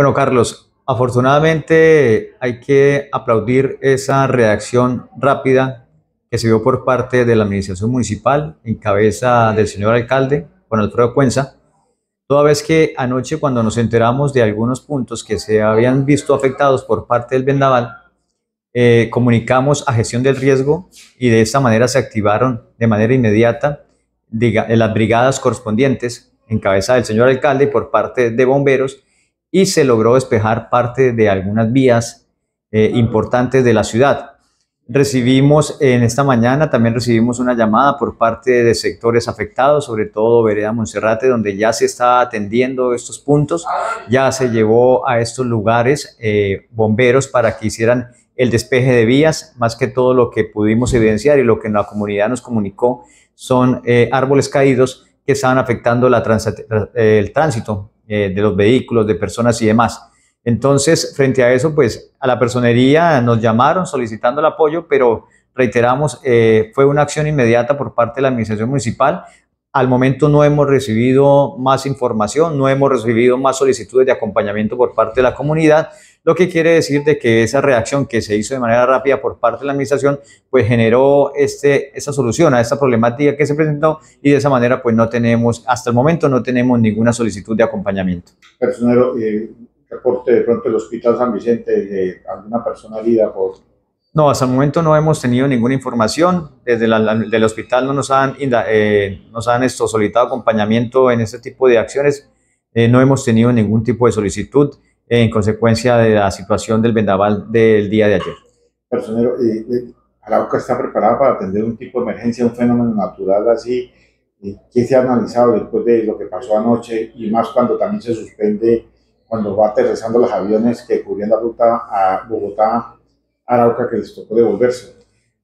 Bueno, Carlos, afortunadamente hay que aplaudir esa reacción rápida que se vio por parte de la administración municipal en cabeza del señor alcalde, Juan Alfredo Cuenza, toda vez que anoche cuando nos enteramos de algunos puntos que se habían visto afectados por parte del vendaval, eh, comunicamos a gestión del riesgo y de esta manera se activaron de manera inmediata las brigadas correspondientes en cabeza del señor alcalde por parte de bomberos y se logró despejar parte de algunas vías eh, importantes de la ciudad. Recibimos en esta mañana, también recibimos una llamada por parte de sectores afectados, sobre todo Vereda Monserrate, donde ya se está atendiendo estos puntos, ya se llevó a estos lugares eh, bomberos para que hicieran el despeje de vías, más que todo lo que pudimos evidenciar y lo que la comunidad nos comunicó son eh, árboles caídos que estaban afectando la el tránsito eh, de los vehículos, de personas y demás. Entonces, frente a eso, pues a la personería nos llamaron solicitando el apoyo, pero reiteramos, eh, fue una acción inmediata por parte de la administración municipal. Al momento no hemos recibido más información, no hemos recibido más solicitudes de acompañamiento por parte de la comunidad, lo que quiere decir de que esa reacción que se hizo de manera rápida por parte de la administración, pues generó este, esa solución a esta problemática que se presentó y de esa manera pues no tenemos, hasta el momento no tenemos ninguna solicitud de acompañamiento. Personero, eh, reporte de pronto del Hospital San Vicente de alguna persona herida por... No, hasta el momento no hemos tenido ninguna información. Desde el hospital no nos han, eh, nos han esto, solicitado acompañamiento en este tipo de acciones. Eh, no hemos tenido ningún tipo de solicitud en consecuencia de la situación del vendaval del día de ayer. Personero, eh, Arauca está preparada para atender un tipo de emergencia, un fenómeno natural así. ¿Qué se ha analizado después de lo que pasó anoche y más cuando también se suspende cuando va aterrizando los aviones que cubrían la ruta a Bogotá, Arauca, que les tocó devolverse?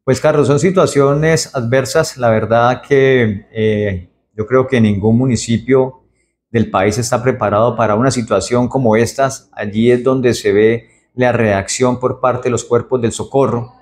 Pues Carlos, son situaciones adversas. La verdad que eh, yo creo que ningún municipio del país está preparado para una situación como estas. Allí es donde se ve la reacción por parte de los cuerpos del socorro.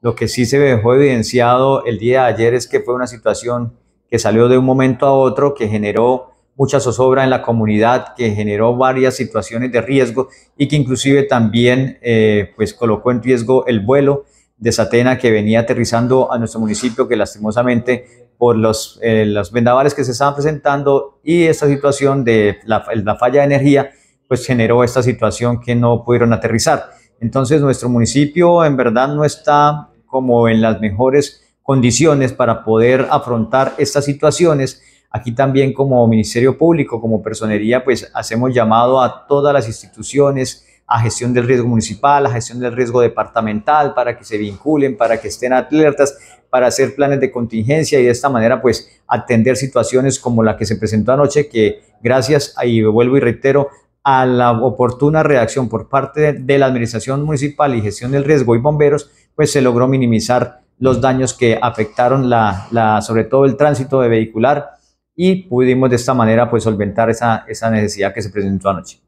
Lo que sí se dejó evidenciado el día de ayer es que fue una situación que salió de un momento a otro, que generó mucha zozobra en la comunidad que generó varias situaciones de riesgo y que inclusive también eh, pues colocó en riesgo el vuelo de Satena que venía aterrizando a nuestro municipio que lastimosamente por los, eh, los vendavales que se estaban presentando y esta situación de la, la falla de energía pues generó esta situación que no pudieron aterrizar. Entonces nuestro municipio en verdad no está como en las mejores condiciones para poder afrontar estas situaciones Aquí también como Ministerio Público, como Personería, pues hacemos llamado a todas las instituciones, a gestión del riesgo municipal, a gestión del riesgo departamental, para que se vinculen, para que estén alertas, para hacer planes de contingencia y de esta manera pues atender situaciones como la que se presentó anoche, que gracias, ahí vuelvo y reitero, a la oportuna reacción por parte de la Administración Municipal y Gestión del Riesgo y Bomberos, pues se logró minimizar los daños que afectaron la, sobre todo el tránsito de vehicular y pudimos de esta manera pues solventar esa, esa necesidad que se presentó anoche.